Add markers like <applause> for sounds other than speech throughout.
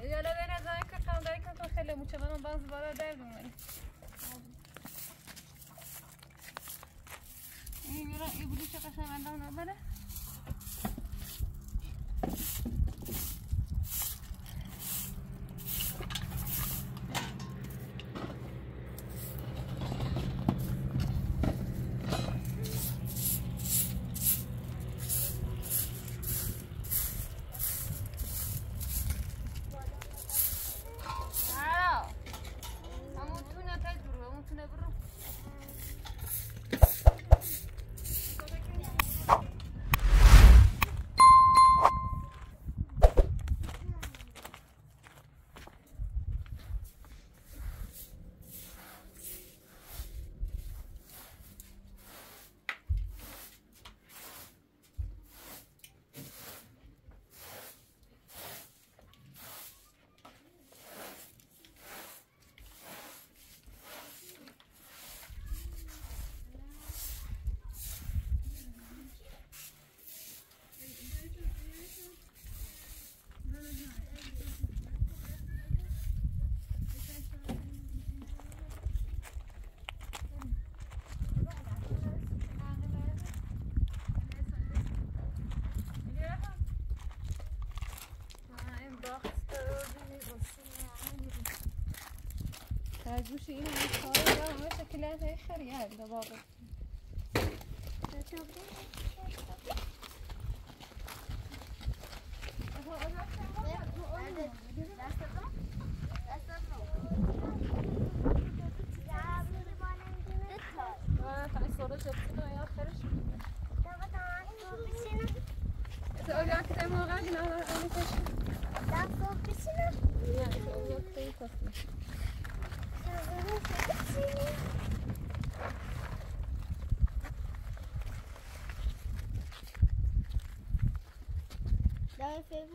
یالا به نظر که خام داری که تو خیلی موچه بنا بعض بارا درد اومدی این میرا ای بلوچه قشن بندم نداره تجوش این همه کار دارم همه شکلات های خیلی هست بابا. تقولي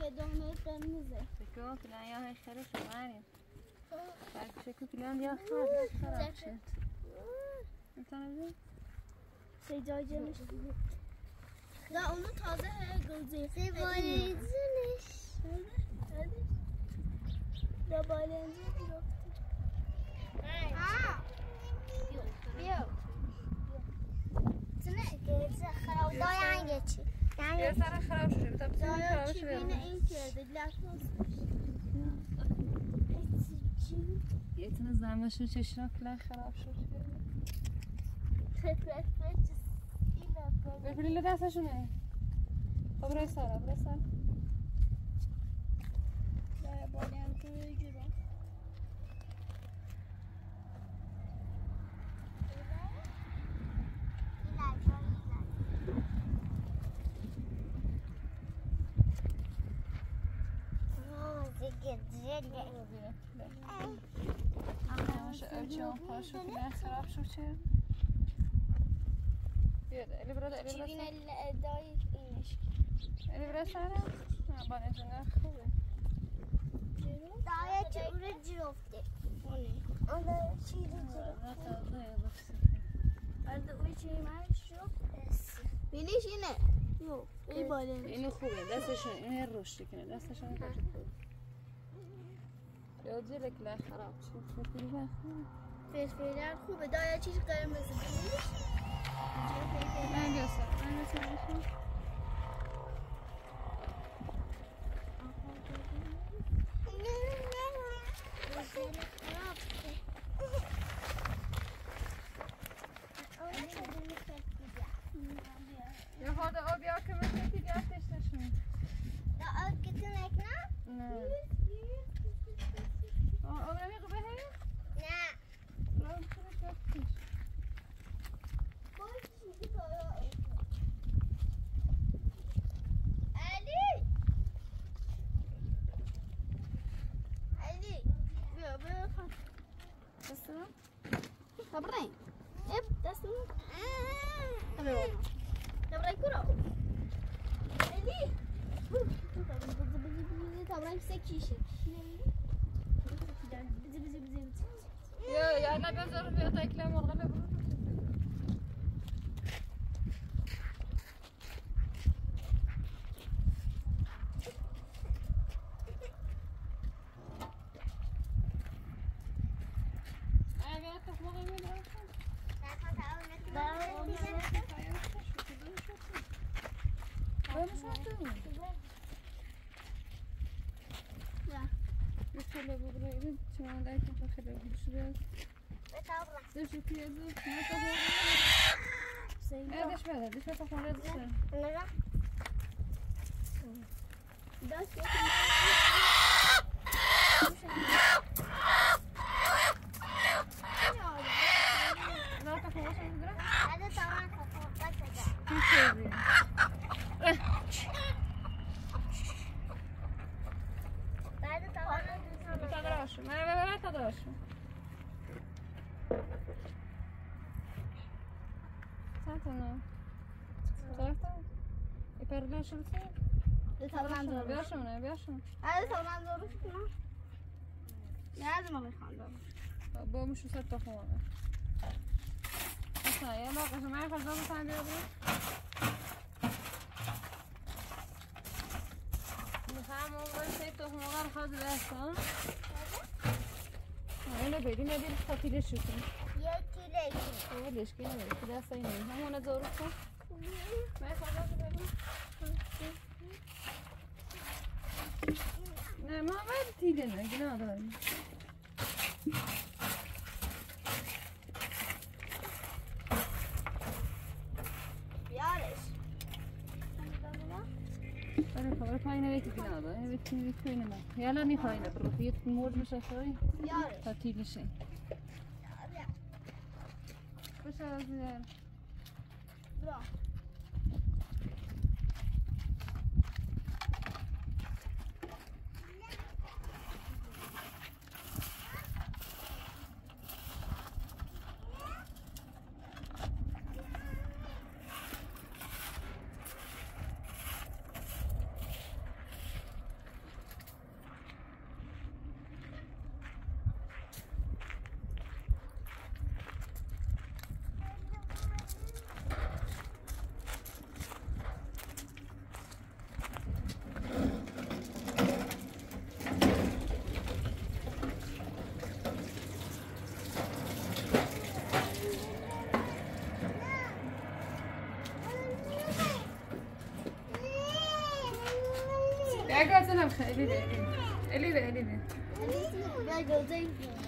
شكون كلان يا هاي خرش معايا بعد شكو كلان يا خرش خراب شد انت نبي نه اونو تازه گوزه دا بالنجی يا سارة خراب شد طب سارة خراب شد این کرده یه تونه زمشون چشنا کلان خراب شد ببینی دستشونه خب برای سارا برای سارا Nasze ölçüyor paşa kلان خراب شد چه بیاد الی برای الی برای الی برای سارا نه با اینجا خوبه. بینیش اینه یو این بالنج اینو خوبه دستشون این رشد کنه دستشون رشد کنه یا زیر کلان خراب شد. خیلی خوبه فلفل خوبه دایا چیز قرمز بینیش من بیاسم من بیاسم sabré. بگراییم چون دای که خیلی بگراییم دوش پیه دوش نه تو هو نه دش بده دش بده خونه دوش نه تا E per le soluzioni? بیاشونه بیاشونه با میشون ست تا خونه اصلا یه باقی شما یه خزا بسن بیا برو می‌خوام اون باید ست تا خونه رو خواهد بستان اینو بدیم یه دیل خاطیلش شو کنیم خودش که نمیده که دست این همونه دارو کن من خدا ببین ما باید تیله نه گناه داریم آره خبر پایین ویتی گناه داریم ویتی ویتی نه یالا نیخوایی نه برو بیت مورد میشه شوی تا تیله شی بشه از دیدن Elini, elini, elini.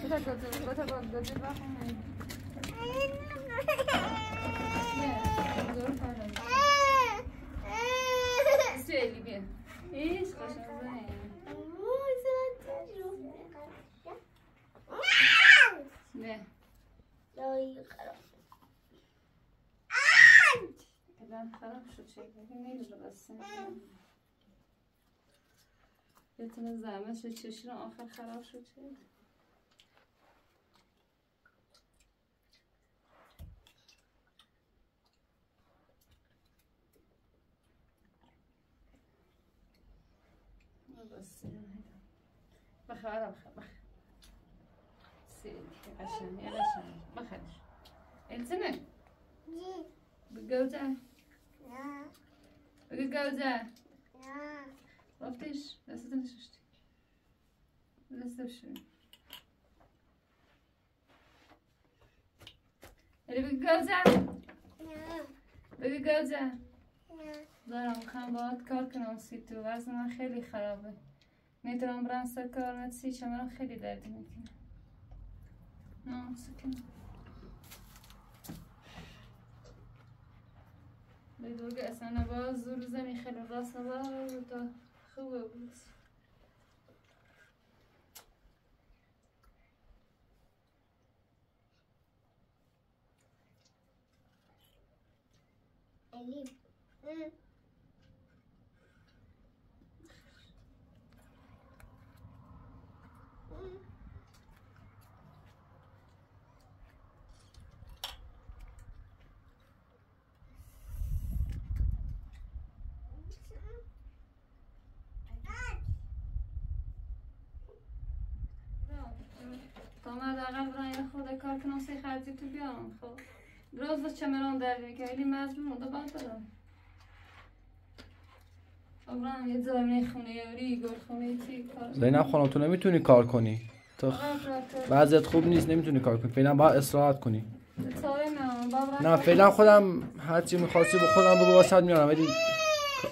Kota kota, kota kota, kota Söyle bir. Hiç başımıza yani. Ne? E ben falan şu çekmedim. Neydi burası? یه تونه زحمت شد رو آخر خراب شد چه؟ بخیر بخیر بخیر سیدی قشنگ یه قشنگ. بخیرش التنه بگوزه بگوزه رفتش دستت نششتی دست بشه یعنی بگی گوزه بگی گوزه دارم می‌خوام باید کار کنم سی تو وزن من خیلی خرابه می‌تونم برم سر کار نتسی چمرم خیلی درد می‌کنه نه سکن بدوگه اصلا باز زور زنی خیلی راست باز تا خوبه بود Elif. Hı. حداقل برای خود کار کنم سی خرجی تو بیام خب. روز چمران در که خیلی مجبور مونده باید برم. خب برم یه زمینه خونه یاری گل خونه چی کار. زینب خانم تو نمی‌تونی کار کنی؟ تو وضعیت خوب نیست نمی‌تونی کار کنی. فعلا باید استراحت کنی. نه فعلا خودم هر چی می‌خواستی با خودم بگو واسط میارم ولی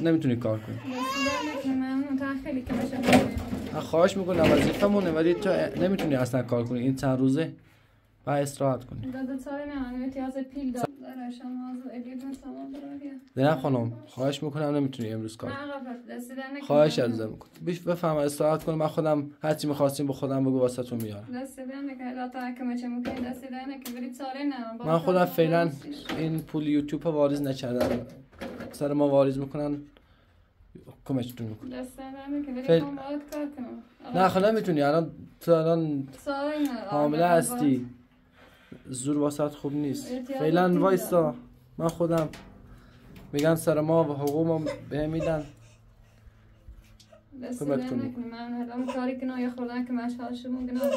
نمی‌تونی کار کنی. خواهش می‌کنم وظیفه مونه ولی تو نمی‌تونی اصلا کار کنی. این چند روزه و استراحت کنی. نه خانم خواهش می‌کنم نمی‌تونی امروز کار خواهش از می‌کنم. بیش بفهم استراحت کنم من خودم هرچی می‌خواستیم با خودم بگو واسه تو میارم من خودم فعلا این پول یوتیوب واریز نکردم. سر ما واریز می‌کنن. کمکتون می‌کنم فعلا نه خب نمی‌تونی. الان تو الان حامله هستی. زور واسط خوب نیست. فعلا وایسا من خودم میگن سر ما و حقوق ما به میدن. کمک کنی. من کاری کنم یا خوردن که مشهر شما گناه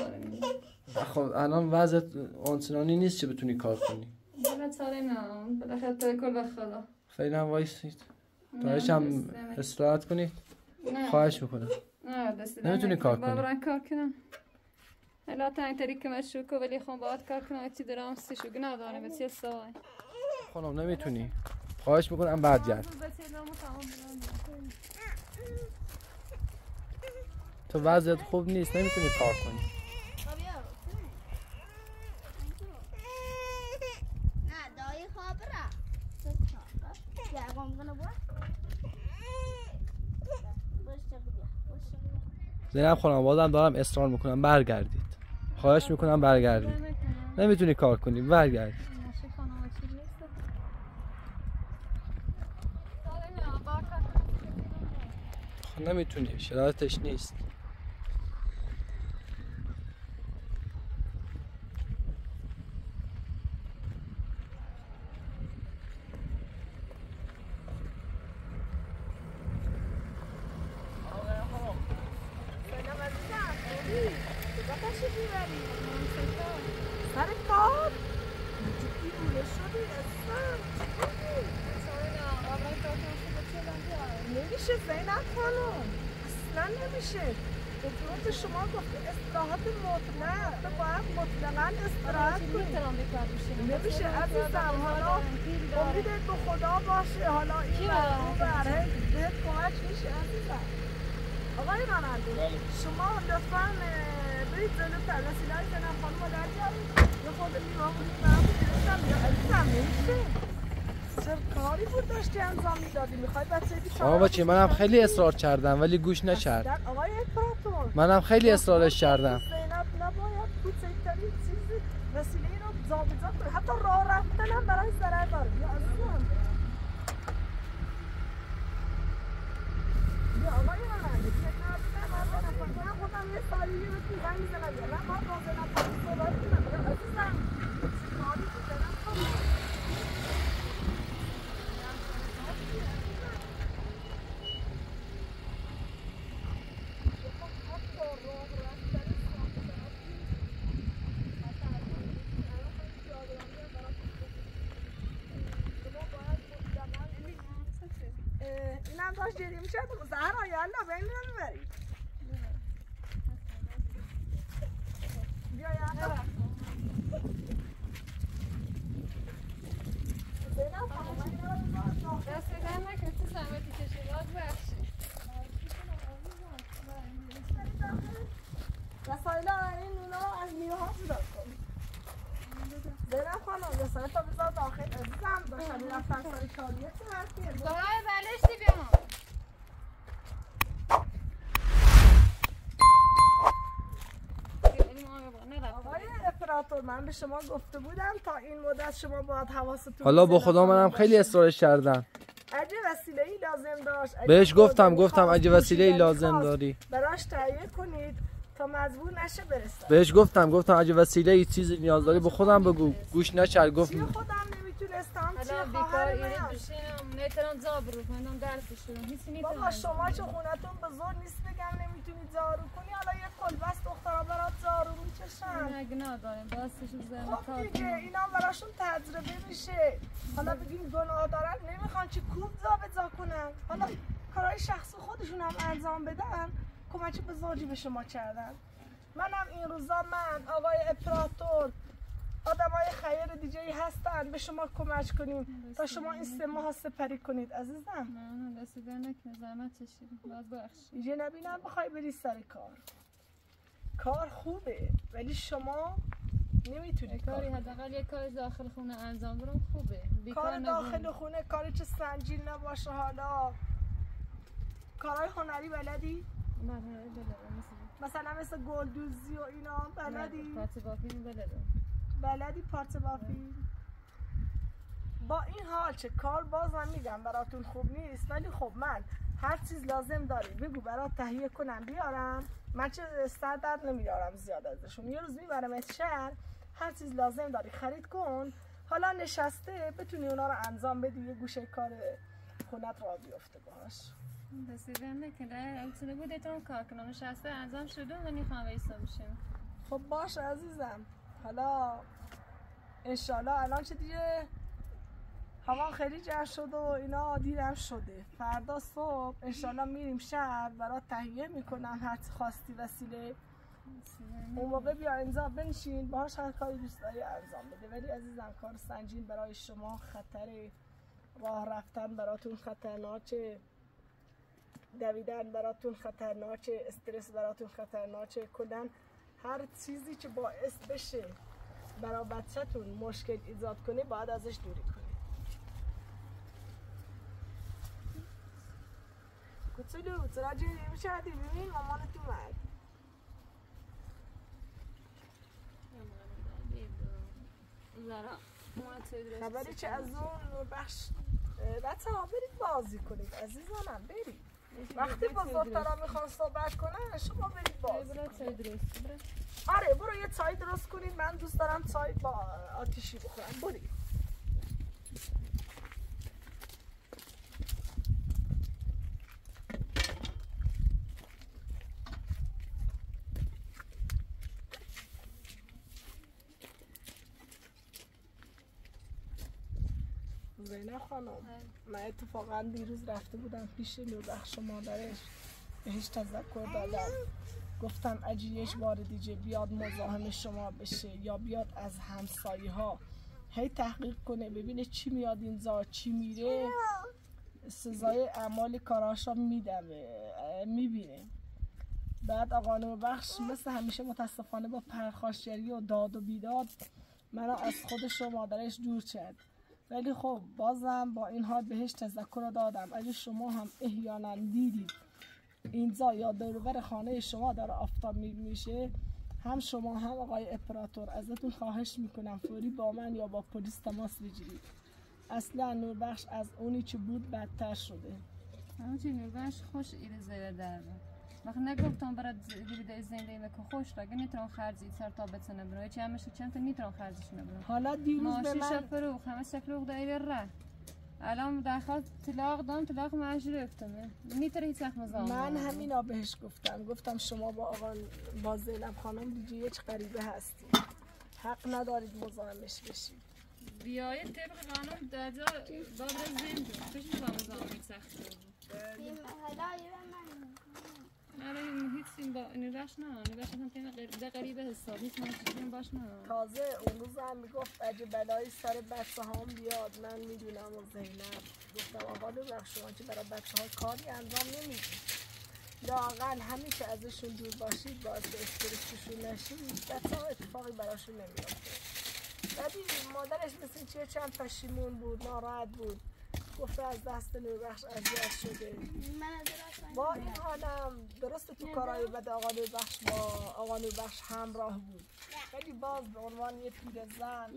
خب الان وضعت آنچنانی نیست که بتونی کار کنی. بلا چاره نه بالاخره توکل به خدا. فعلا وایسید. تایش هم استراحت کنید. خواهش می‌کنم. نه نمی‌تونی کار کنی. کار کنم. لا تنگ طریق مشروکو ولی خون باید کار کنم. چی دارم سیشو گناه دارم بسی سوای خانم نمی‌تونی. خواهش می‌کنم بعد گرد تو وضعیت خوب نیست نمی‌تونی کار کنی. زینب خانم بازم دارم اصرار می‌کنم برگردید. خواهش می‌کنم برگردید. نمی‌تونی کار کنی برگردید. خب نمی‌تونی شرایطش نیست. چی منم خیلی اصرار کردم ولی گوش نکرد. منم خیلی اصرارش کردم نباید کوچکترین چیزی وسیله رو جابجا کنه حتی راه رفتن هم برای ضرر داره یا عزیزم یا آقای من من خودم یه سالی رو زنگ می‌زنم یا من باید راز صحبت کنم یا عزیزم کاری که میشه زهرا یالا بین ببرید بیا یالا دست در نکن تو زحمتی کشید آز بخشی وسایل این نونا از میوه ها جدا کن زینب خانم وسایل تا بذار داخل عزیزم داشتم می‌رفتن سر شادیه چه حرفیه بلشتی بیام امپراتور من به شما گفته بودم تا این مدت شما باید حواستون حالا با خدا منم خیلی اصرارش کردم. اگه وسیله ای لازم داشت. بهش گفتم گفتم اگه وسیله ای لازم داری. براش تهیه کنید تا مجبور نشه برسه. بهش گفتم گفتم اگه وسیله ای چیزی نیاز داری. به خودم بگو. گوش نکرد گفت خودم نمی‌تونستم؟ چی خواهر من نمی‌تونم زابرو کنم درسش رو بابا شما چه خونتون بزرگ نیست بگم نمی‌تونی زارو کنی؟ حالا یه کلبس می‌کشن نگنا داریم باستش زن خب دیگه اینا براشون تجربه میشه حالا بگیم گناه دارن نمی‌خوان چی کوب جابجا کنن حالا کارهای شخص خودشون هم انجام بدن کمک بزرگی به شما کردن منم این روزا من آقای اپراتور آدم های خیر دیگه هستن به شما کمک کنیم تا شما این سه ماه سپری کنید عزیزم نه دست نکنه زحمت چشید باز بخش یه نبینم بخوای بری سر کار کار خوبه ولی شما نمی‌تونی کاری حداقل یه کار داخل خونه انجام برم خوبه. کار داخل خونه کاری چه سنجین نباشه حالا. کارهای هنری بلدی؟ بلدم مثلا. مثل گلدوزی و اینا بلدی؟ پارت بافی بلدم. بلدی پارت بافی؟ با این حال چه کار باز من میگم براتون خوب نیست ولی خب من هر چیز لازم داری بگو برات تهیه کنم بیارم. من چه سردرد نمیارم زیاد ازشون. یه روز می‌برم شهر هر چیز لازم داری خرید کن. حالا نشسته بتونی اونا رو انجام بدی یه گوشه کار خونت را بیفته باش. بسیار که در البته بود اتون کار کنم. نشسته انجام شده و می‌خوام ویسا بشیم. خب باش عزیزم. حالا انشالله الان چه دیگه؟ هوا خیلی جر شده و اینا دیرم شده. فردا صبح انشالله میریم شهر برات تهیه می‌کنم هر خواستی وسیله. اون موقع بیا اینجا بنشین. باهاش هر کاری دوست داری انجام بده. ولی عزیزم کار سنجین برای شما خطر راه رفتن براتون خطرناکه. دویدن براتون خطرناکه. استرس براتون خطرناکه. کلا هر چیزی که باعث بشه برای بچهتون مشکل ایجاد کنه باید ازش دوری کنی. کتلو چرا جیری میشه ببین مامانت اومد خبری چه از اون بخش بچه ها برید بازی کنید عزیزانم برید وقتی بزرگترا می‌خوان صحبت کنن شما برید بازی آره برو یه چای درست کنید من دوست دارم چای با آتیشی بخورم برید زینب خانم. من اتفاقا دیروز رفته بودم پیش نوربخش مادرش. بهش تذکر دادم. گفتم اجی یک بار دیگه بیاد مزاحم شما بشه یا بیاد از همسایه ها هی تحقیق کنه ببینه چی میاد اینجا چی میره. سزای اعمال کاراشا میدم می‌بینه. بعد آقا بخش مثل همیشه متاسفانه با پرخاشگری و داد و بیداد منو از خودش و مادرش دور کرد. ولی خب بازم با این حال بهش تذکر دادم. اگه شما هم احیانا دیدید اینجا یا دوربر خانه شما داره آفتاب میشه هم شما هم آقای اپراتور ازتون خواهش می‌کنم فوری با من یا با پلیس تماس بگیرید. اصلا نوربخش از اونی که بود بدتر شده. همونچه نوربخش خوش ایره زیر در وقتی نگفتم برات بده زنده که خوش را اگه نیتران خرجی سر تا بتسنه برای چه همش چند تا نیتران خرجش نبرم حالا دیروز به من فروخ همه سفروخ دایره ره الان درخواست طلاق دام طلاق معاش رفتم نیتر هیچ وقت مزام من همینا بهش گفتم گفتم شما با آقا با زینب خانم دیگه یه غریبه هستی حق ندارید مزاحمش بشید بیایید طبق قانون در جا باب زنده پیش با مزاحمت سخت بود آره این هیچ با نگاش نه نگاش هم تیم غریبه حساب نیست من باش نه. تازه اون روز هم می‌گفت اگه بلایی سر بچه هم بیاد من می‌دونم و زینب. گفتم آقا ببخش شما که برای بچه کاری انجام نمی‌دید. لاقل همین که ازشون دور باشید باعث استرسشون نشید بچه ها اتفاقی براشون نمیافته. ولی مادرش مثل چیه چند پشیمون بود ناراحت بود. گفته از دست نوربخش اذیت شده. با این حالم درست تو کارهای بد آقا نوربخش با آقا نوربخش همراه بود. خیلی باز به عنوان یه پیر زن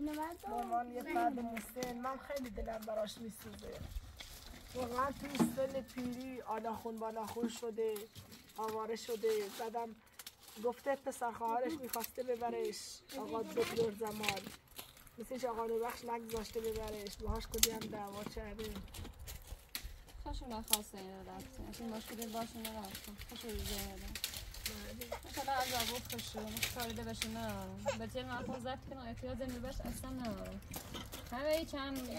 به عنوان یه فرد مسن من خیلی دلم براش میسوزه. واقعا تو سن پیری آناخون باناخون شده آواره شده. بعدم گفته پسر خواهرش می‌خواسته ببرش آقا دکتر زمان. مثل آقا بخش نگذاشته ببرش باهاش کدی هم دعوا کرده خوشو نخواسته این رفته اصلا مشکلی باشه نرفته خوشو زیاده مثلا از آبو خوشو مشکاریده بشه نه به جل من خود زفت کنم احتیاج میبش اصلا نه همه ای چند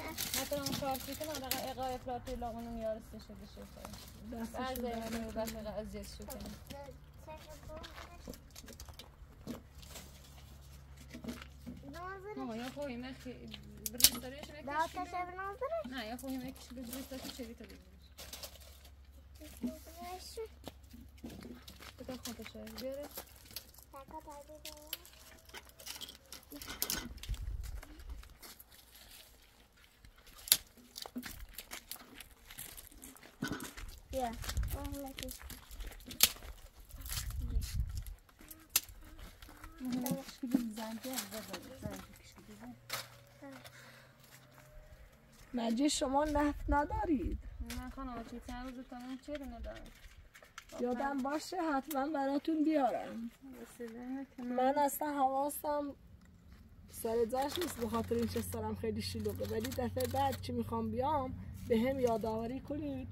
مثلا اون کارتی کنم دقیقا اقای افراتی لاغونو میارسته شده شده بعد زیاده میبش اقا ازیز شو کنم نه یا خوی مخی بریز داریش مکش ده تا شب نازداره نه یا خوی مکش بریز داری چه بیتا بگیرش بتا خونتا شاید بیاره تاکا پایده Yeah. Oh, like this. مجی شما نفت ندارید. نه خانم چی چند روز تا من چرا ندارم یادم باشه حتما براتون بیارم. من اصلا حواسم سر جاش نیست به خاطر این سرم خیلی شلوغه. ولی دفعه بعد چی می‌خوام بیام به هم یادآوری کنید.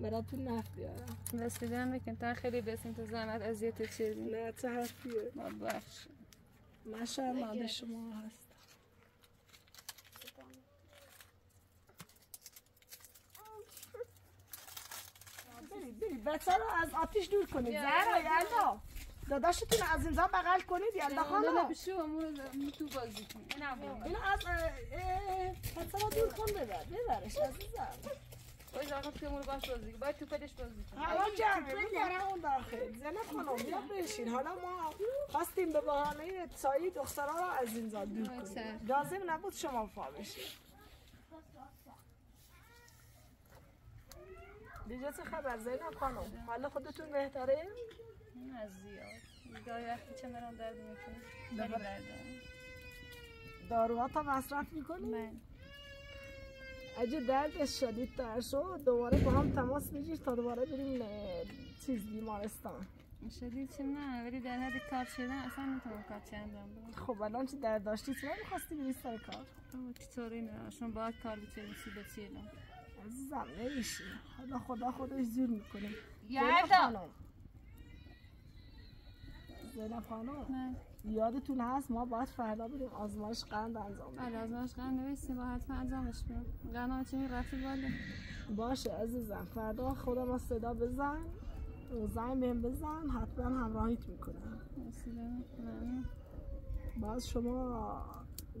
براتون نفت بیارم. دست دیدم بکن تا خیلی بسیم تو زحمت اذیت چیزی. نه چه حرفیه. ما بخش. من شرمنده شما هست. برید بچه رو از آتیش دور کنید. زهرا یلا داداشتون از اینجا بغل کنید یلا خانم. بشو امور تو بازی کن. این اینو از بچه رو دور کن ببر. ببرش عزیزم. باید آقا که امور باش بازی باید تو پدش بازی کن. حالا جمعه اون داخل. زنه خانم بیا بشین. حالا ما خواستیم به بحانه سایی دخترها رو از اینجا دور کنیم. لازم نبود شما فا بشید دیگه چه خبر؟ زینب خانم. حالا خودتون بهتره؟ نه زیاد. گاهی وقتی چه مرام درد می‌کنه درد داروها تا مصرف می‌کنی؟ من اگه دردش شدید تر شد دوباره با هم تماس بگیر تا دوباره بریم چیز بیمارستان. شدید چه نه ولی در حد کار شدن اصلا نمی‌تونم کار بدم. خب الان چه درد داشتی؟ چرا می‌خواستی بری سر کار؟ چطوری نه شما باید کار بچه مصیبت چیه عزیزم نمیشه حالا خدا خودش زور می‌کنه. یلدا خانم. زینب خانم. یادتون هست؟ ما باید فردا بریم آزمایش قند انجام بدیم. بله آزمایش قند نویسیم با حتما انجامش بدیم. قند چی رفتی بالا باشه عزیزم. فردا خدا ما صدا بزن. زنگ بهم بزن. حتما همراهیت می‌کنم. باز شما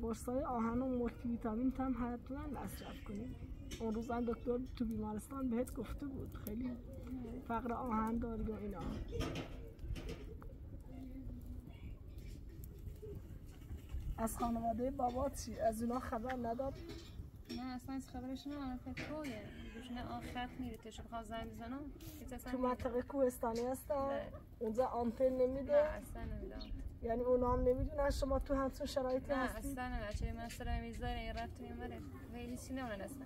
قرصای آهن و مولتی ویتامین هم حتما مصرف کنید. اون روز دکتر تو بیمارستان بهت گفته بود خیلی فقر آهن داری و اینا از خانواده بابا چی؟ از اونا خبر نداد؟ نه اصلا از خبرش نه انا فکر کوه نه آخرت میره تشو بخواه زنگ بزنم تو منطقه کوهستانی هستن؟ اونجا آنتن نمیده؟ نه اصلا نمیده یعنی اونا هم نمی‌دونن شما تو همچون شرایطی هستی؟ نه اصلا نه. چه من سر می‌ذاره این رفت میمره خیلی چی نمونن اصلا.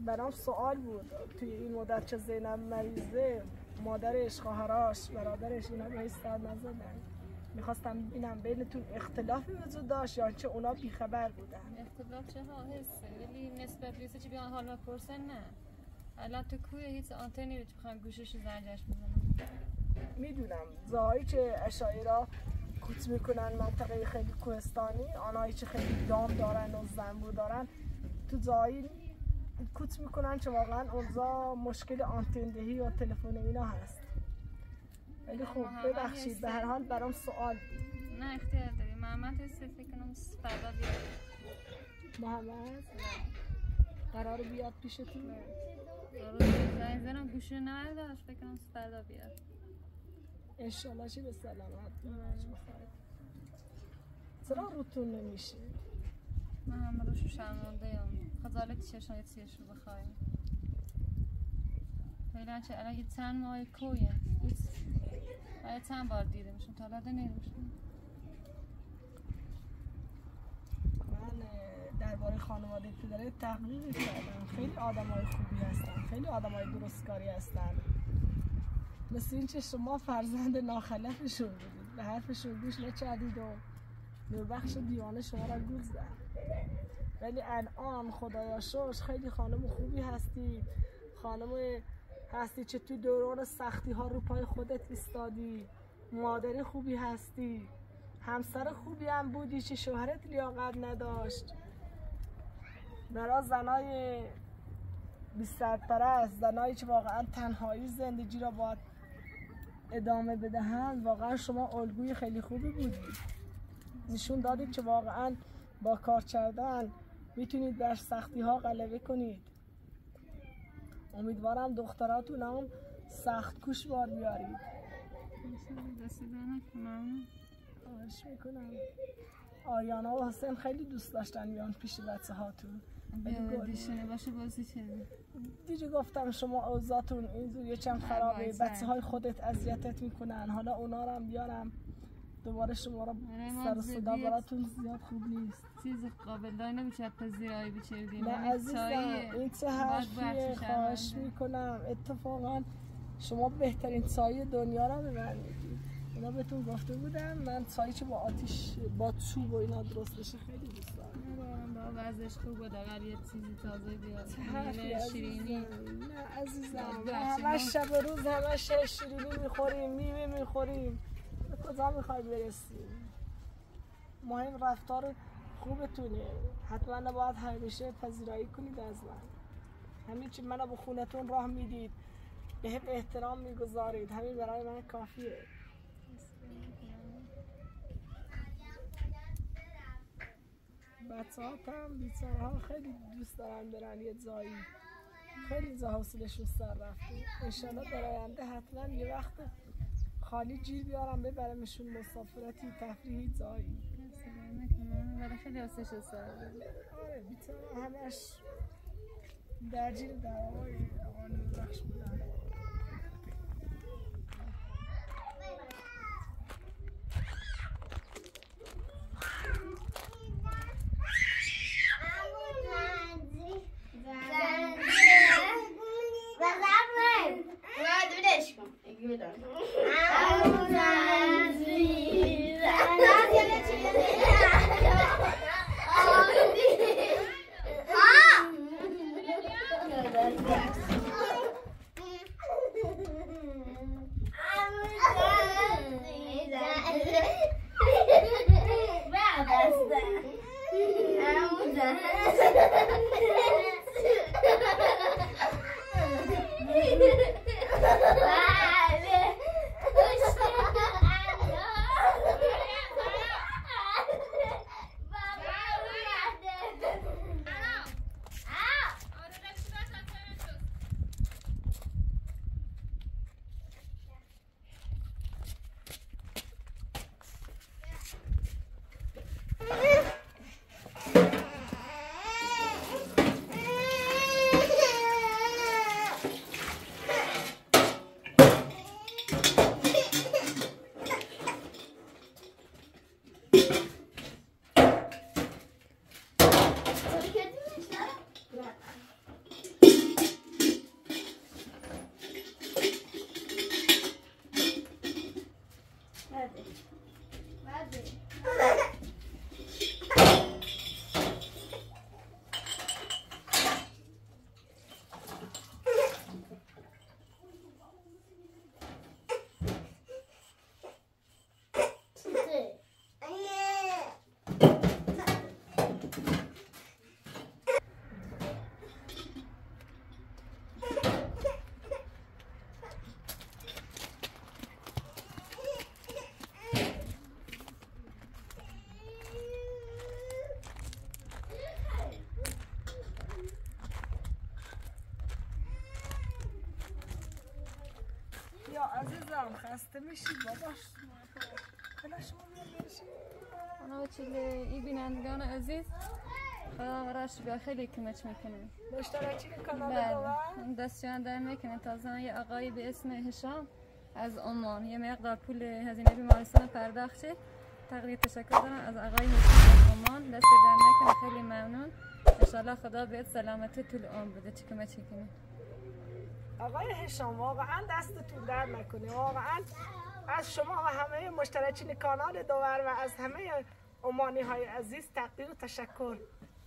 برام سوال بود. توی این مدت که زینب مریضه مادرش خواهراش برادرش اینا به هیچ نزدن. می‌خواستم ببینم بینتون اختلافی وجود داشت یا چه اونا بیخبر بودن؟ اختلاف چه ها؟ حسه ولی نسبت ریسه چی بیان حال پرسن نه. الان تو کوی هیچ آنتنی رو بخوام گوشش زنجش بزنم. می‌دونم. زایی که اشایرا کوت می‌کنن منطقه خیلی کوهستانی. آنهایی که خیلی دام دارن و زنبور دارن. تو زایی کوت می‌کنن که واقعا اونجا مشکل آنتندهی و تلفن اینا هست. ولی خوب ببخشید به هر حال برام سوال. نه اختیار داری. محمد هست فکر کنم فردا بیاد. محمد؟ قرار بیاد پیشتون؟ زنگ زنم گوشه نداشت فکر کنم فردا بیاد. انشالله چی به سلامت چرا روتون نمیشه؟ من همه روشو شرمانده یم خجالت چشم یه چیشو بخوایم؟ فعلا چه الان یه چند ماه کویه. باید چند بار دیده میشم. تا الان نمیشم. من درباره خانواده پدره تحقیق کردم. خیلی آدم های خوبی هستن. خیلی آدم های درستکاری هستن. مثل این که شما فرزند ناخلفشون بودید. به حرفشون گوش نکردید و نوربخش دیوانه شما را گول زد ولی الان خدایا شوش خیلی خانم خوبی هستی. خانم هستی چه تو دوران سختی ها رو پای خودت ایستادی. مادر خوبی هستی. همسر خوبی هم بودی. چه شوهرت لیاقت نداشت. برای زنای بی سرپرست زنایی که واقعا تنهایی زندگی را باید ادامه بدهند. واقعا شما الگوی خیلی خوبی بودی نشون دادید که واقعا با کار کردن می‌تونید در سختی ها غلبه کنید. امیدوارم دختراتون هم سخت کوش بار بیارید. می‌کنم. آریانا و حسین خیلی دوست داشتن میان پیش بچه هاتون باشه بازی دیگه گفتم شما اوزاتون اینجور یه چند خرابه بچه های خودت اذیتت می‌کنن حالا اونا رو هم بیارم دوباره شما رو سر صدا براتون زیاد خوب نیست چیز قابل داری نمیشه پذیرایی بچردیم نه عزیزم این چه حرفیه خواهش می‌کنم اتفاقا شما بهترین سایه دنیا رو به من می‌دید اینا بهتون گفته بودم من سایه چه با آتیش با چوب و اینا درست بشه خیلی دوست وضعش خوبه اگر یه چیزی تازه بیاد شیرینی. نه عزیزم همه شب روز همه شیرینی می‌خوریم میوه می‌خوریم. کجا می‌خوای برسیم؟ مهم رفتار خوبتونه حتما نباید همیشه پذیرایی کنید از من. همین چی منو به خونتون راه می‌دید. به احترام می‌گذارید. همین برای من کافیه. بچه ها هم بیچاره ها خیلی دوست دارن برن یه جایی. خیلی زا حوصلشون سر رفته. انشالله در آینده حتما یه وقت خالی جیر بیارم ببرمشون مسافرتی تفریحی جایی. ولی خیلی آسش سر آره بیتاره همش در جیر در آقای آقای بخش بودن عزیزم خسته میشی باباش خدا شما اونا چیل ای بینندگان عزیز خدا براش بیا خیلی کمچ می‌کنه مشترکی کانال دستیان در می‌کنه تازه یه آقایی به اسم هشام از عمان یه مقدار پول هزینه بیمارستان پرداخت تقدیر تشکر دارم از آقای هشام از عمان دست در می‌کنه خیلی ممنون انشالله خدا بهت سلامت طول عمر بده چی کمچ آقای هشام واقعا دستتون در نکنه. واقعا از شما و همه مشترکین کانال دوور و از همه امانی های عزیز تقدیر و تشکر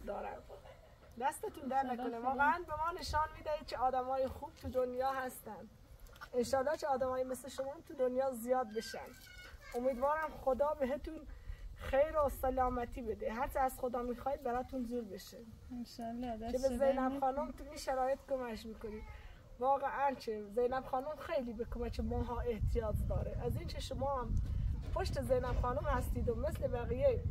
دارم. دستتون در نکنه. واقعا به ما نشان میده که آدم های خوب تو دنیا هستن. انشالله که آدم های مثل شما تو دنیا زیاد بشن. امیدوارم خدا بهتون خیر و سلامتی بده. هرچه از خدا می‌خواید براتون زور بشه. انشالله که به زینب خانم تو این شرایط کمش می‌کنید. واقعا چه زینب خانم خیلی به کمک ماها احتیاج داره. از این چه شما هم پشت زینب خانم هستید و مثل بقیه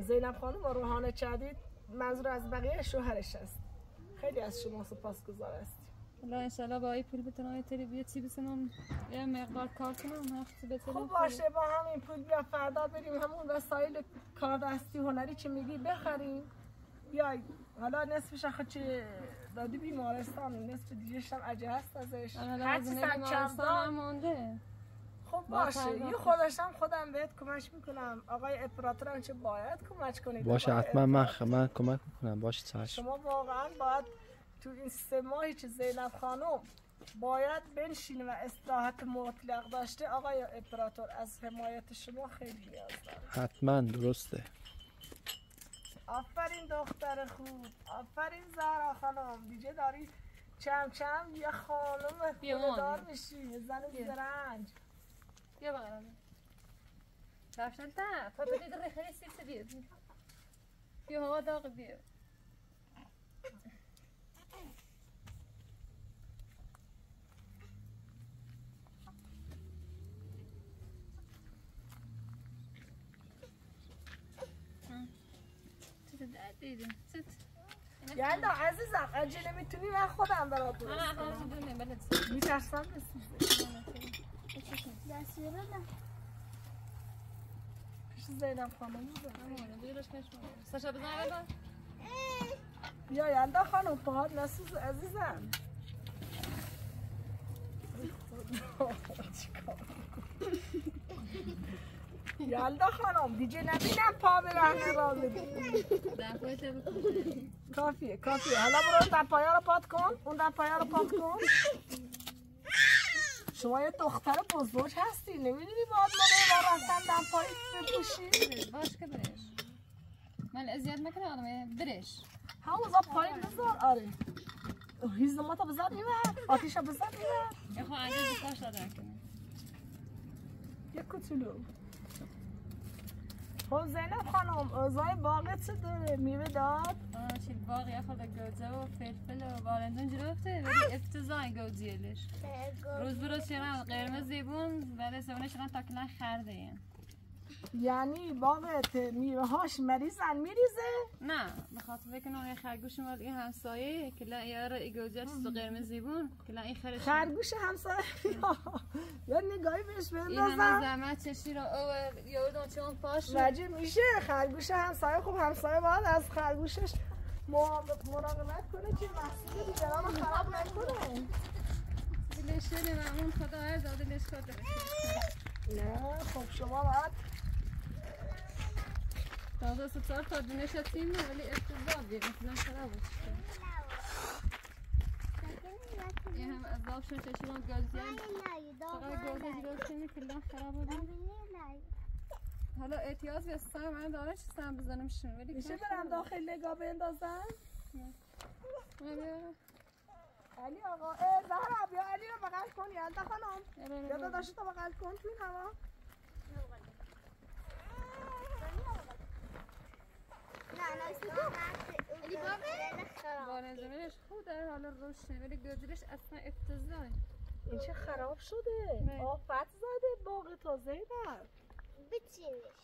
زینب خانم و روحانه چدید منظور از بقیه شوهرش است خیلی از شما سپاس گذار است الله انشالله با این پول بتونم تری بیا چی بسنم یه مقدار کار کنم بتونم. خب باشه با همین پول بیا فردا بریم همون وسایل کار دستی هنری چی میگی بخریم. بیای حالا نصفش آخه چه دادی بیمارستان نصف دیگه هم عجه هست ازش. هرچی سر مونده. خب باشه یه خودشم خودم بهت کمک می‌کنم. آقای اپراتور چه باید کمک کنید باشه حتما من, من کمک می‌کنم. باشه چشم. شما واقعا باید تو این سه ماهی که زینب خانم باید بنشین و استراحت مطلق داشته. آقای اپراتور از حمایت شما خیلی نیاز حتما درسته. آفرین دختر خوب. آفرین زهرا خانم. دیگه داری؟ چم چم؟ یه خانم خوددار میشی. زن زرنج بیا بقرم کفشن تا. تا بدید خیلی سیرس بیا. بیا هوا داغ بیا. یعنی عزیزم عجله می‌تونی من خودم برات درست کنم. میترسم؟ پیش زینب خانم ساشا بزن بیا یلدا خانم پاهات نسوز عزیزم. یلدا خانم دیگه نبینم پا به رهنه را کافیه کافیه حالا برو اون دپایا رو پات کن اون دپایا رو پات کن شما یه دختر بزرگ هستی نمی‌دونی باید موقع را رفتن دپایی بپوشی باش که برش من ازیاد می‌کنه آدم برش همون پایین بذار آره هیزماتا بذار اینور آتیشا بذار اینور یه خواه انجا بکاش دادن کنه یه کتولو خب زینب خانم اوضاع باغت چه داره؟ میوه داد؟ چی باقی خود گوزه و فلفل و بارندون جلوفته ولی افتضاح گوزیلش روز بروز چرا قرمز زیبون ولی سوانه چرا تاکلن خرده این. یعنی باغت میوه هاش مریضن میریزه؟ نه بخاطر بکنم یه خرگوش مال این همسایه که لا یارو ای گوجه تو قرمز زیبون که لا این خرش خرگوش همسایه. <laughs> یا نگاهی بهش بندازم این همه زحمت چشی رو او یهودان چون پاش وجه میشه. خرگوش همسایه خب همسایه باید از خرگوشش مراقبت کنه که محصول دیگران رو خراب نکنه. دلش شده ممنون خدا هر دلش کار نه خب شما باید تازه ستار تا دونش هستیم ولی افتضاح بیه مثلا خراب یه هم از آبشون چشمان گازیان فقط گازی کلا خراب بود حالا احتیاج به سم من داره چه سم بزنم شون ولی میشه برم داخل نگاه بندازم علی آقا اه زهرا بیا علی رو بغل کن یلدا خانم یا داداشو تو بغل کن تو این هوا بارنزمینش خوب در حال روشنه. ولی گذرش اصلا افتضاح این چه خراب شده؟ آفت زده باغ تازه در بچینش.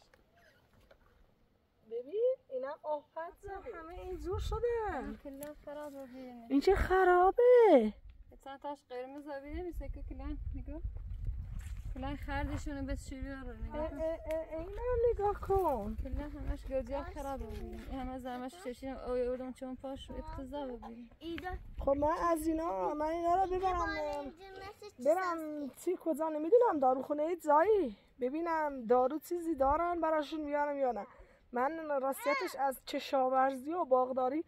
ببین اینم آفت زده. همه اینجور شده. کلا خراب این چه خرابه؟ چند تاش قرمز آبی نمیسه که کلان. نگاه. کلا خردشونو به شیری رو نگاه کن. اینم نگاه کن. کلا همش گوجه خراب این همه زمش چشین اویردم چون پاش افتضاح ببین خب من از اینا من اینا رو ببرم. برم چی کجا؟ نمی‌دونم. داروخونه جایی. ببینم دارو چیزی دارن براشون میارم یا نه. من راستیتش از چشاورزی و باغداری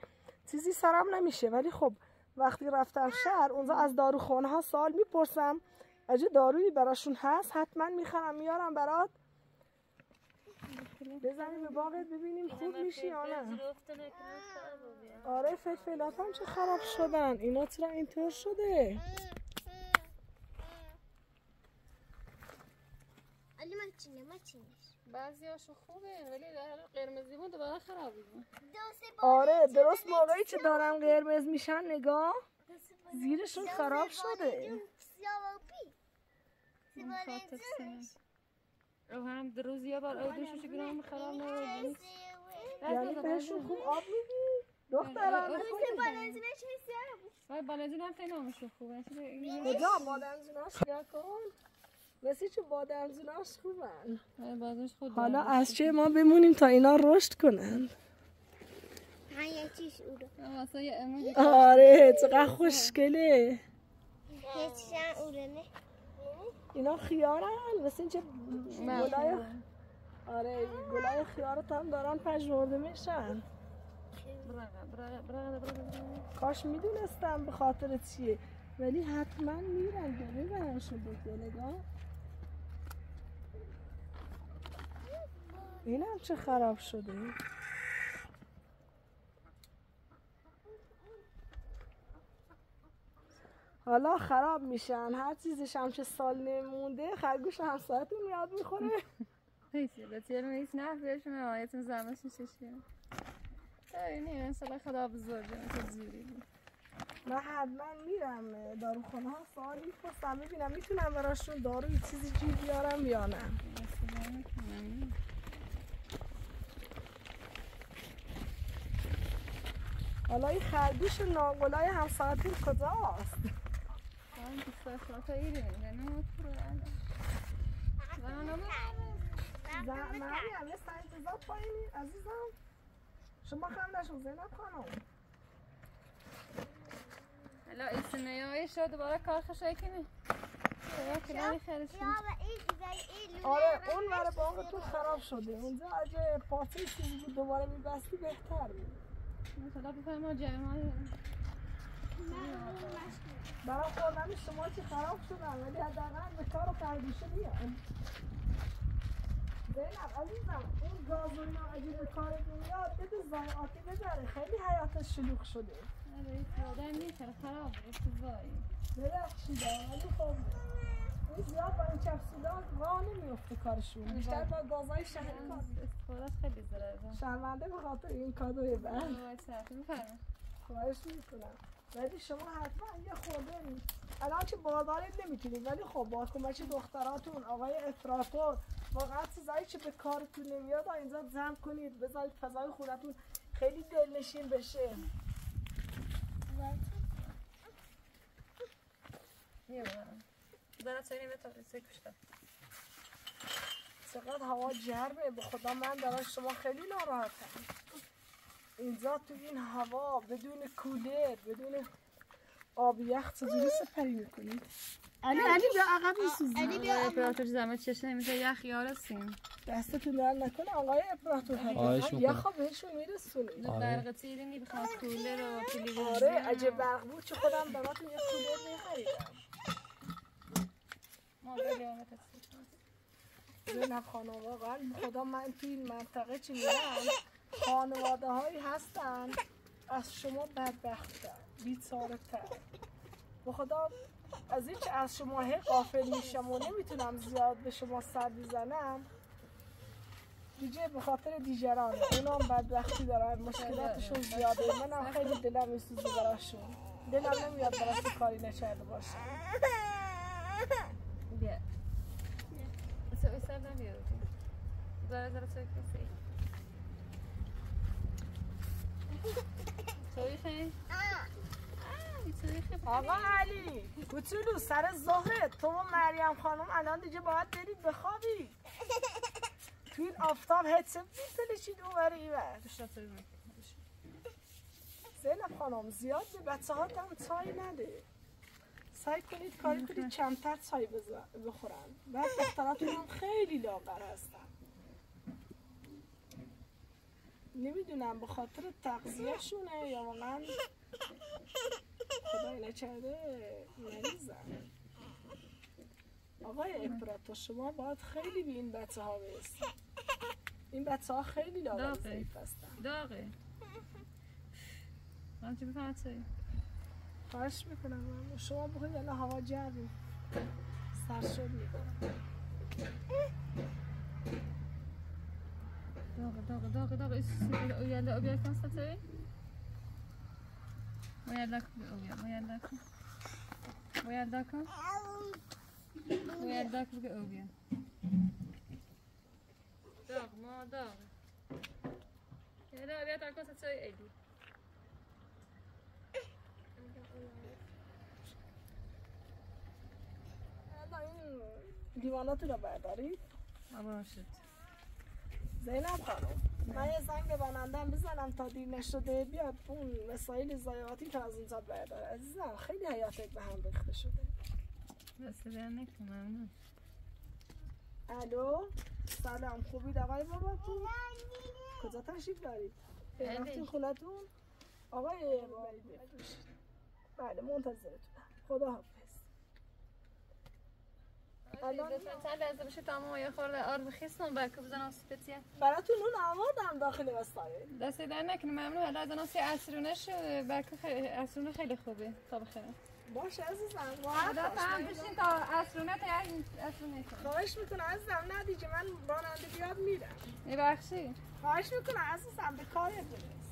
چیزی سرم نمیشه. ولی خب وقتی رفتم شهر اونجا از داروخونه ها سال می‌پرسم. اگه دارویی براشون هست حتما می‌خرم میارم برات. بزنیم به باغت ببینیم خوب میشی یا نه. آره فلفلات هم چه خراب شدن. اینا چرا اینطور شده؟ علی مچینه مچینش بعضی خوبه ولی در قرمزی بود دوباره خراب بود. آره درست موقعی که دارم قرمز میشن نگاه. زیرشون خراب شده. او هم در روز یه بار او دوشش گرام خراب نبود یعنی بهشون خوب آب میدی؟ دختران وای بنزین هم خیلی نامش خوبه. کجا؟ بادنزوناش کن؟ مثل چه بادنزوناش خوبن؟ حالا از چه ما بمونیم تا اینا رشد کنن؟ آره چقدر خوشگله. اینا خیارن. مثل اینکه گلای آره گلای خیارت هم دارن پژمرده میشن. کاش می‌دونستم به خاطر چیه. ولی حتما میرن ببرن شو نگاه. اینم چه خراب شده. حالا خراب میشن. هر چیزش هم چه سال نمونده خرگوش همسایتون یاد می‌خوره. هیچی بسیار میس نه من آیتون زمش میشه نه انسان خدا بزرگه مثل زوری من حتما میرم داروخانه ها سوال می‌پرسم ببینم می‌تونم براشون داروی چیزی جی بیارم یا نه. حالا این خرگوش ناگلای همسایتون کجاست؟ مریم یه پایینی عزیزم شما خم نشون زینب خانم حالا اسمه های شد دوباره کار خشای کنی آره اون ور باغ تو خراب شده اونجا اگه پاسی چیزی بود دوباره میبستی بهتر بود. مثلا بفهم ما جمعه برای خوردن شما چی خراب شدن ولی حداقل به کار و خرگوشه بیان زینب عزیزم اون گاز و اینا اگه به کار میاد بده ضایعاتی ببره. خیلی حیاتش شلوغ شده. آدم نیست خراب؟ اتفاقی ببخشید ولی خب این زیاد با این کپسولا راه نمیفته کارشون. بیشتر با گازهای شهری کار. استفادهش خیلی ضرره شرمنده به خاطر این کادوی بند. خواهش می‌کنم. ولی شما حتما یه خورده الان که بازارت نمی‌تونید ولی خب با کمک دختراتون آقای افراتور واقعا چیزایی که به کارتون نمیاد اینجا جمع کنید بذارید فضای خودتون خیلی دلنشین بشه. چقدر هوا جرمه به خدا من دارم شما خیلی ناراحتم. اینجا تو این هوا بدون کولر بدون آب یخ چجوری سپری می‌کنید علی علی بیا عقب میسوزی. علی بیا اپراتور زمت چشه نمیشه. یخ یارسیم دستتون در نکنه آقای اپراتور یخا بهشون میرسونید برق تیری بخواد کولر و تلویزیون آره اگه برق بود چه خودم براتون یه کولر میخریدم. زینب خانم واقعا خدا من تو این منطقه چی میرم خانواده هایی هستن. از شما بدبختتر بیچاره تر به خدا از اینکه از شما هی قافل میشم و نمی‌تونم زیاد به شما سر بزنم. دیگه به خاطر دیگران اونا هم بدبختی دارن مشکلاتشون زیاده. منم خیلی دلم میسوزه براشون. دلم نمیاد براش کاری نکرده باشم. بیا. زره زره آقا علی کوچولو سر ظهره تو و مریم خانم الان دیگه باید برید بخوابی. تو این آفتاب هدسه میتلشید اون این ور. زینب خانم زیاد به بچه ها هم چای نده. سعی کنید کاری کنید چندتر چای بخورن. بعد دختراتون هم خیلی لاغر هستن. نمی‌دونم به خاطر تغذیهشونه یا واقعا خدای نکرده مریضن آقای اپراتور شما باید خیلی به این بچه ها برسید این بچه ها خیلی لاغر ضعیف هستن داغه من چی بفهمت خواهش می‌کنم شما بخواید الان هوا جوی سرشد می‌کنم داغ داغ داغ داغ ويلا أبيض كم ستسوي؟ ويلا أبيض ويلا ويلا ويلا أبيض داغ ما داغ بیا بیا تا کاسه چای ایدی دیواناتو رو برداری؟ شد زینب خانم من یه زنگ به بزنم تا دیر نشده بیاد اون مسائل زایاتی که از اونجا برداره. عزیزم خیلی حیاتت به هم ریخته شده. بس ممنون الو؟ سلام خوبید آقای بابا تو کجا تشریف دارید؟ رفتین خونتون؟ آقای بله منتظرتونم. خدا حافظ الان چند لحظه بشه تمام یه خورده آر بخیستم برکه بزنم سپتیه براتون اون آوردم داخل وسایل. دست در نکنه ممنون. حالا از ناسی عصرونش برکه خیلی عصرونه خیلی خوبه. تا بخیره باشه عزیزم خدا فهم بشین تا عصرونه تا عصرونه خواهش می‌کنم عزیزم ندیجه من باننده بیاد میرم. بخشی خواهش می‌کنم عزیزم به کار برس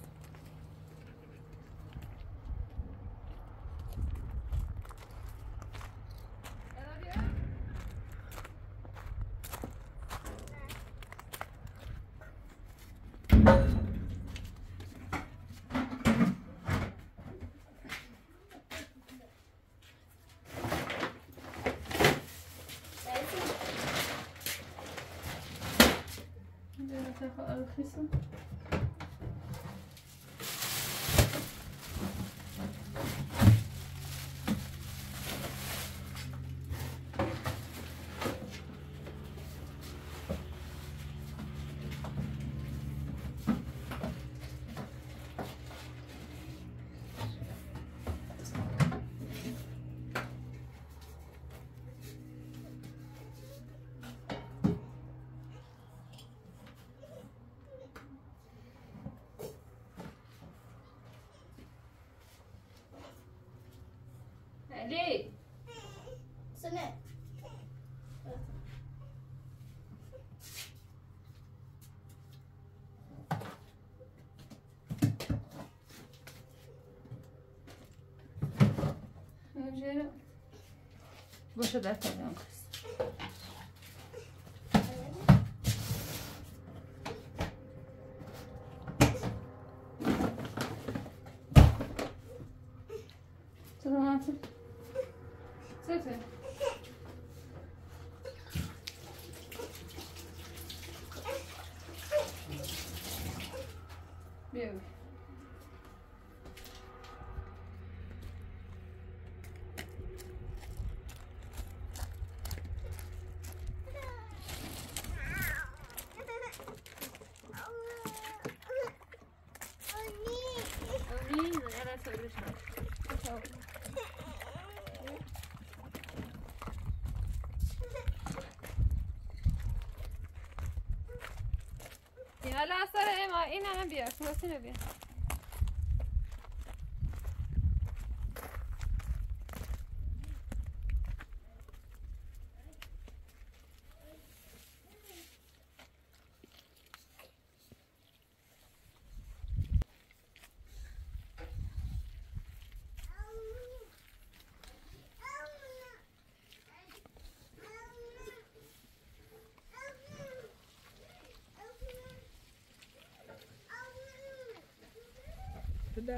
Gitmesin. Daddy. Sunat. Vou ajudar a این همه بیار سواسینو بیار پدر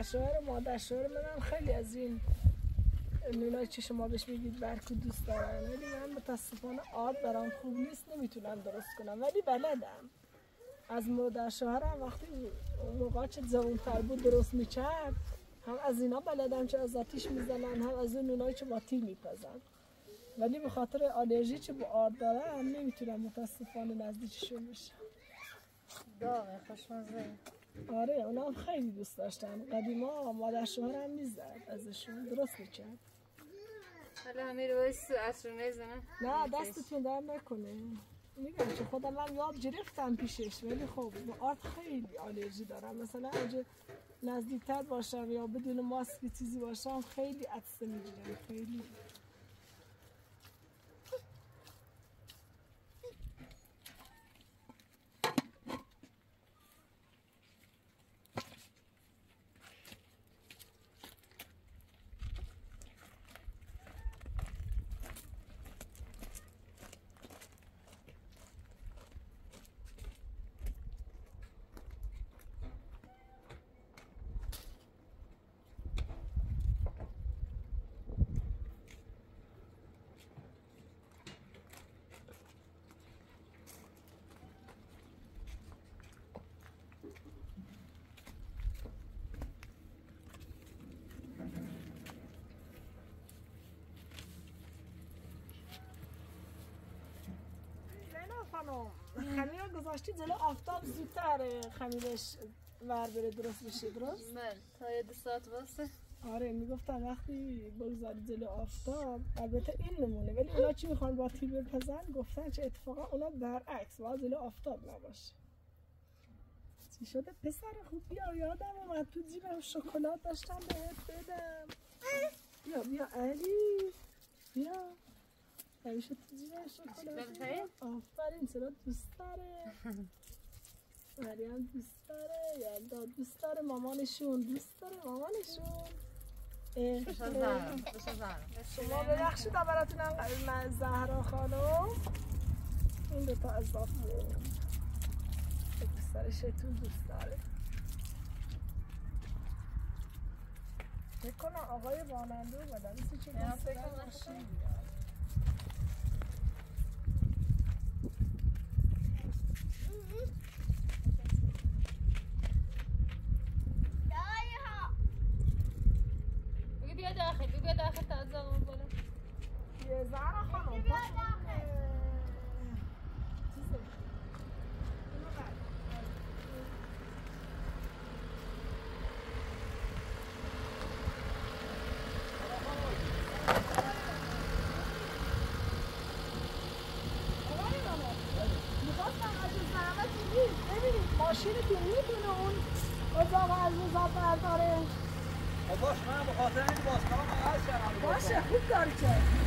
شوهر مادر شوهر منم خیلی از این نونایی که شما بهش میگید برکو دوست دارن ولی من متاسفانه آرد برام خوب نیست نمی‌تونم درست کنم. ولی بلدم. از مادر شوهرم وقتی موقع چه تر بود درست می‌کرد هم از اینا بلدم چه از آتیش می‌زنن هم از اون نونایی که با تیر میپزن. ولی به خاطر آلرژی که با آرد دارم نمی‌تونم متاسفانه نزدیکشون بشم. داغه خوشمزه. آره اونا خیلی دوست داشتن. قدیما مادر شوهرم می‌زد ازشون درست می‌کرد. حالا همه رویس اصر نزنه نه؟ دستتون در نکنه. میگم که خودم هم یاد گرفتم پیشش ولی خب با آرت خیلی آلرژی دارم. مثلا اگه نزدیکتر باشم یا بدون ماسک چیزی باشم خیلی عطسه می‌گیرم خیلی. گذاشتی جلو آفتاب زودتر خمیرش ور بره درست بشه درست؟ بله تا یه دو ساعت واسه. آره می‌گفتم وقتی بگذاری جلو آفتاب البته این نمونه ولی اونا چی می‌خوان با تیر بپزن؟ گفتن چه اتفاقا اونا برعکس باید جلو آفتاب نباشه. چی شده؟ پسر خوب بیا یادم اومد تو جیبم شکلات داشتم بهت بدم. بیا بیا علی. بیا. همیشه تو جیبم شکلات آفرین چرا دوست داره مریم دوست داره یلدا دوست داره مامانشون دوست داره مامانشون شما ببخشید براتون من زهرا خانم این دوتا اضافه دوست داره شتون دوست داره فکر کنم آقای راننده اومدن مثل چه دست ماشینتون می‌تونه اون اتاق از مضاف برداره باش من به خاطر این باز باشه خوب داری که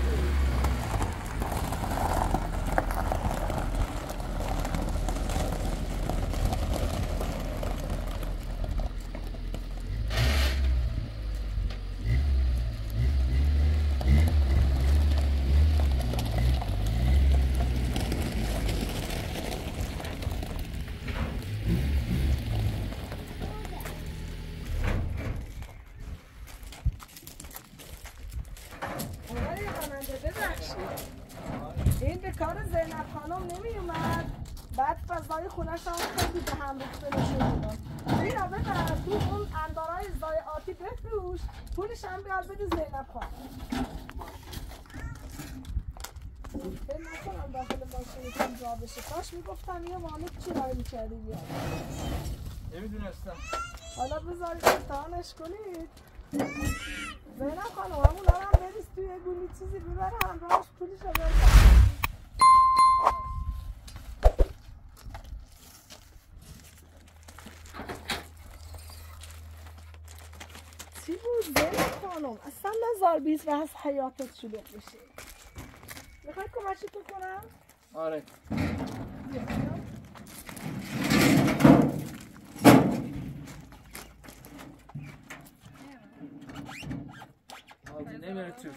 خونش هم خیلی به هم ریخته نشون این رو ببر تو اون اندارای ضایعاتی بفروش پولش هم بیار بده زینب خانم فکر نکنم داخل ماشینتون جا بشه. کاش می‌گفتم یه وانت چی رای می‌کردی بیاد نمی‌دونستم. حالا بذارید امتحانش کنید. زینب خانم همون هم بریز توی گونی چیزی ببره همراهش پولش رو بزن خانم. اصلا نزار بیز و از حیاتت شلوغ بشه. می‌خوای کمکتون کنم؟ آره. نمیره توش.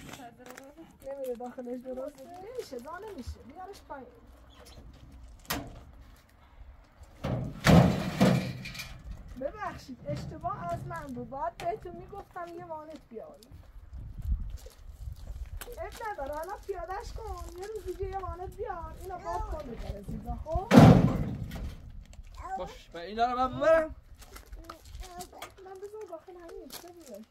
نمیره داخلش درست نمیشه دا نمیشه بیارش پایین. ببخشید اشتباه از من بود. باید بهتون می‌گفتم یه وانت بیاری اب نداره. حالا پیادش کن. یه روز دیگه یه وانت بیار. اینا باید کن بگره زیزا خب؟ باش. من اینا رو من ببرم. من بذار داخل همین چه بیره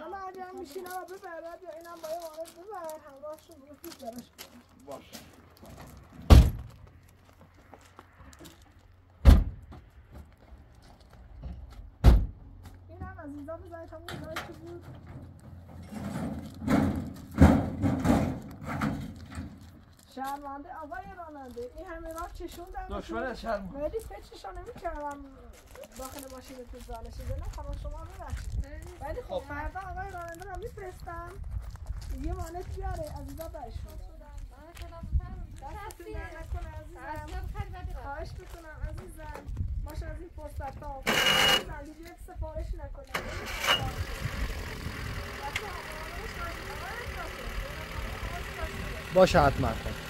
حالا اگه هم میشین رو ببرد یا اینم با یه وانت ببر. همراهش رو بروفیز درش کن باش. عزیزا بذارید همون اینایی که بود. شرمنده آقای راننده این همه راه چشوندم. دشمن شرم. ولی فکرشو نمی‌کردم داخل ماشین تو زانشه نه خانم شما ببخشید. ولی خب فردا آقای راننده رو میفرستم. یه مانت بیاره عزیزا برشون. دستتون در نکنه عزیزم. خواهش می‌کنم عزیزم. باشه حتما. علی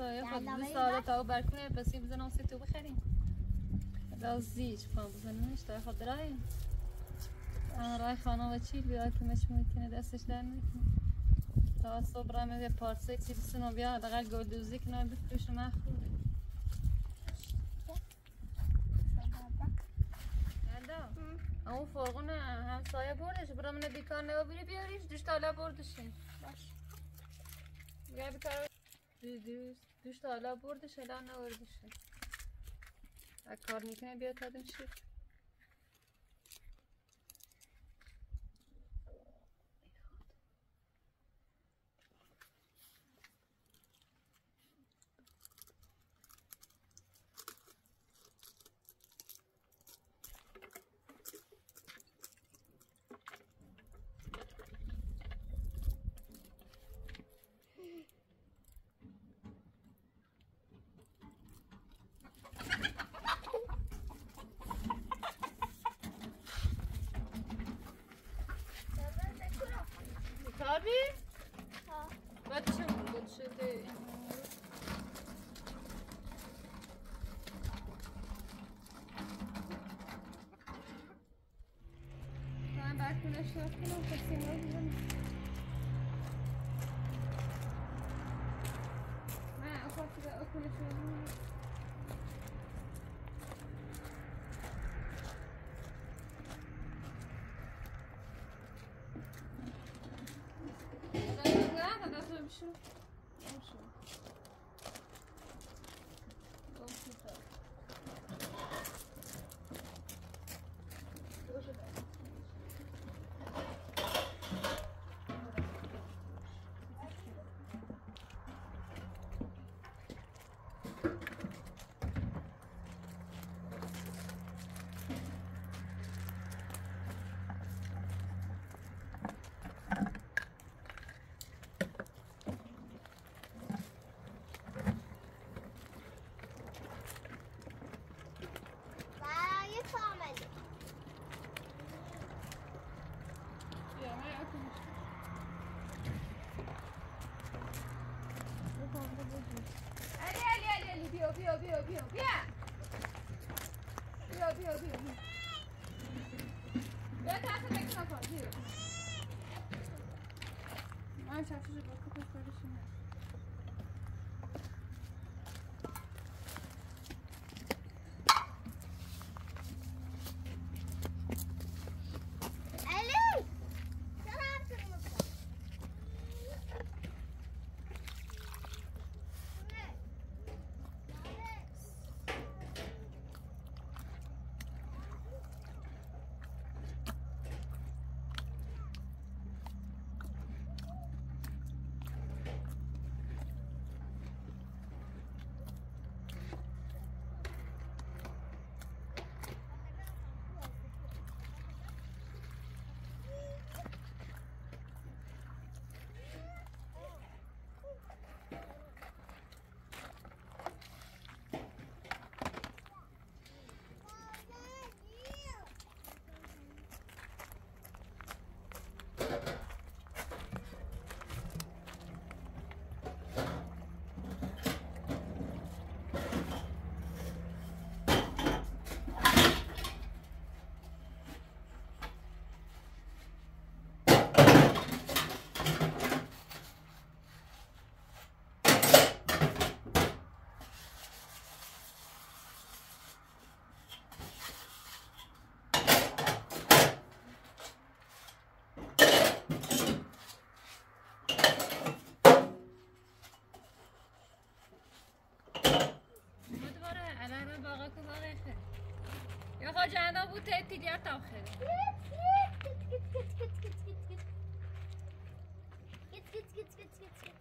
eu رای رای و چیل بیا که مش ممکنه دستش در نکنه. تا صبح رای میگه پارسه چی بسنو بیا دقیق گل دوزی کنه بکروش من خوبه اون فرغونه همسایه بردش برا منه بیکار نگاه بری بیاریش دوش تاله بردشی باش. بیا بیکار. دوست. دوش تا حالا بردش الان نوردشه. اگه کار می‌کنه بیا تا دیم şarkıcı bu. آخره یا خواهد جهنم بود تیدیت آخره Git git git git git. Git git git git git.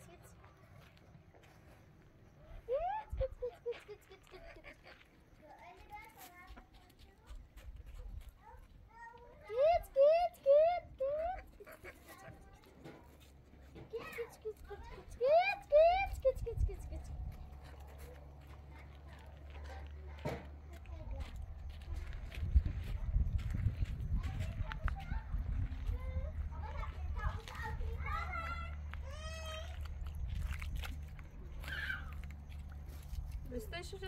شد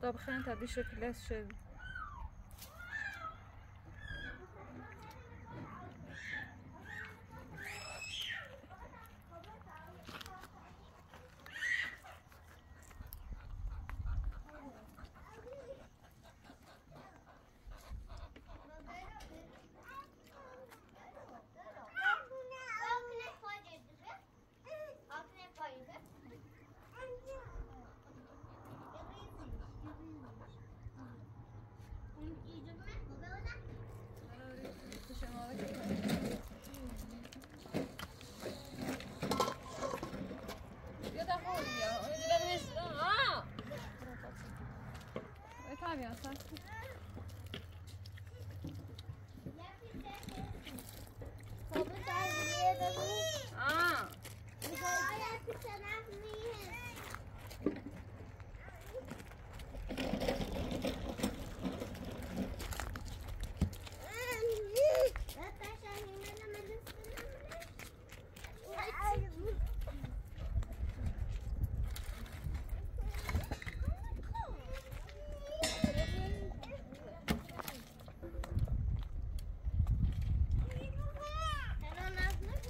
خب تا به شکل کلاس شد.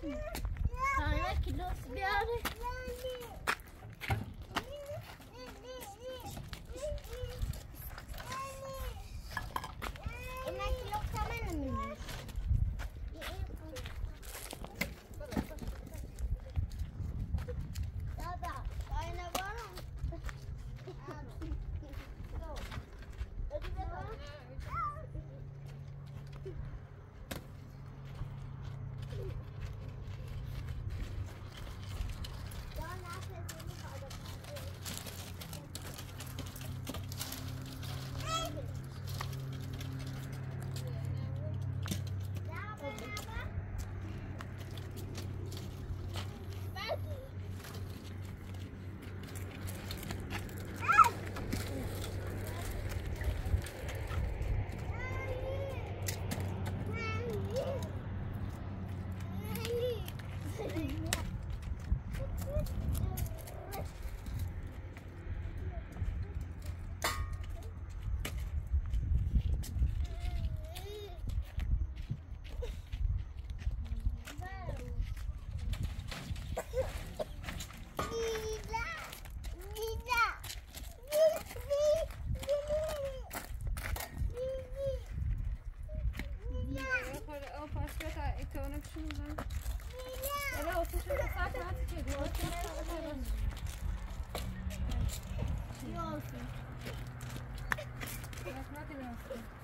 سایه کلاس بیاره Bak şunu ben. Ela otur şöyle saat rahat çek. İyi olsun. Bak ne kadar olsun.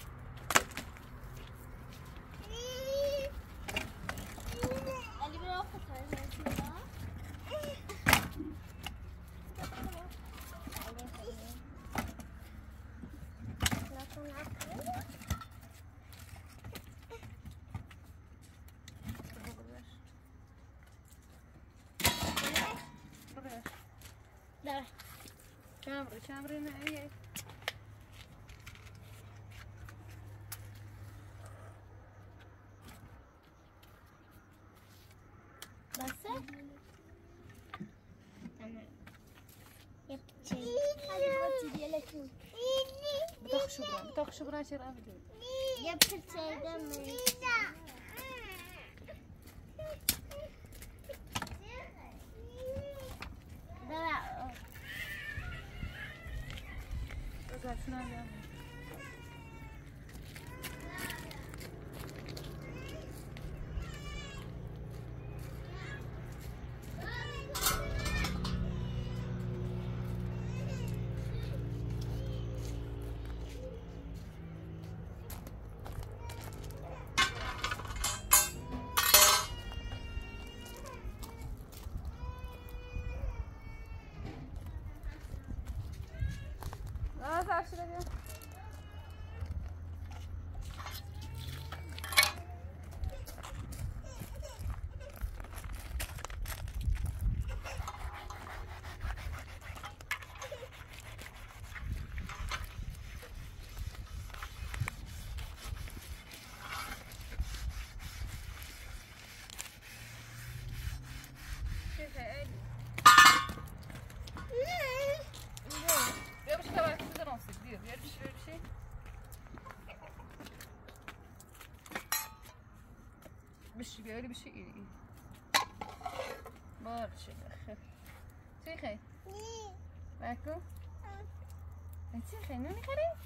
شامري شامري معي. بس؟ بتاخ شبران بتاخ شبران شير أبدي يبتل سيدة من خیلی بشه ایری بار شده خیلی چی خیلی؟ بکو؟ چی خیلی نونی خیلی؟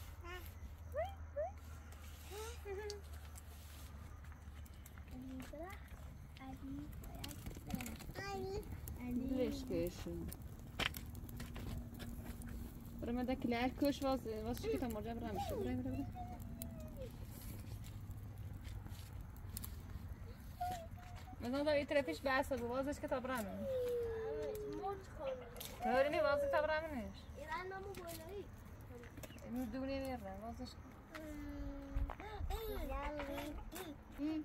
Leşkeşin. Buradakiler kuş vaz vaz çıkıyor tam oraya bırakmış. Będą i trepić basa, bo wozać kata bramy. Teorii nie wozać kata bramy niż. Już długo nie wierzę, wozać. Mm-hmm.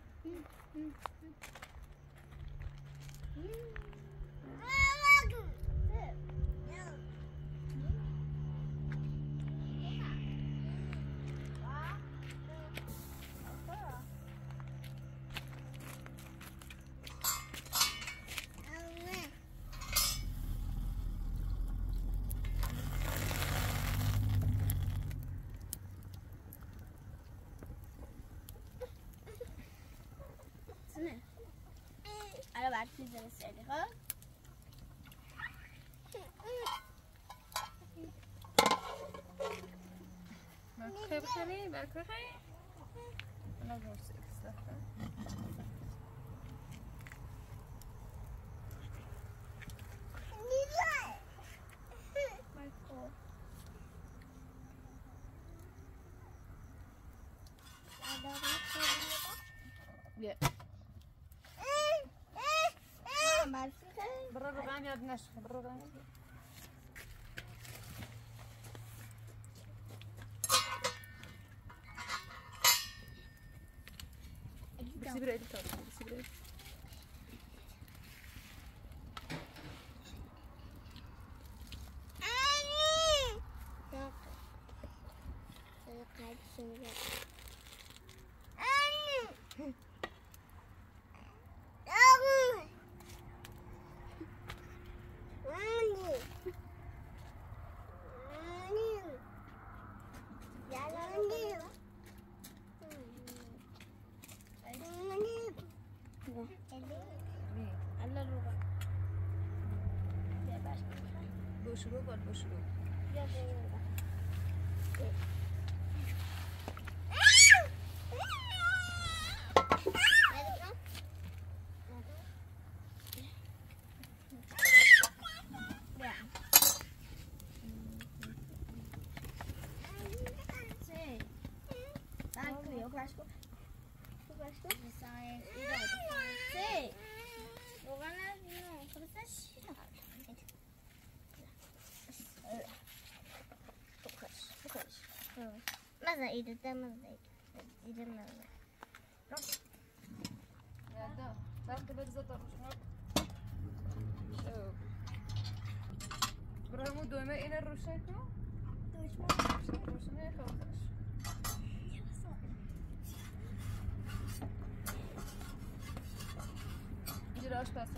خیلی بخری برکو خیلی انا بوسي Yeah. برا روغن یاد نشه برا روغن بسی برای শুরু গল্প শুরু clássico کن با شروع ماذا إذا ده ماذا إذا ماذا يا ده ده كده زطر شوف برامو دوما إلى الروشاكو روشنا يخوفش جراش بس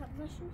طب ما شوف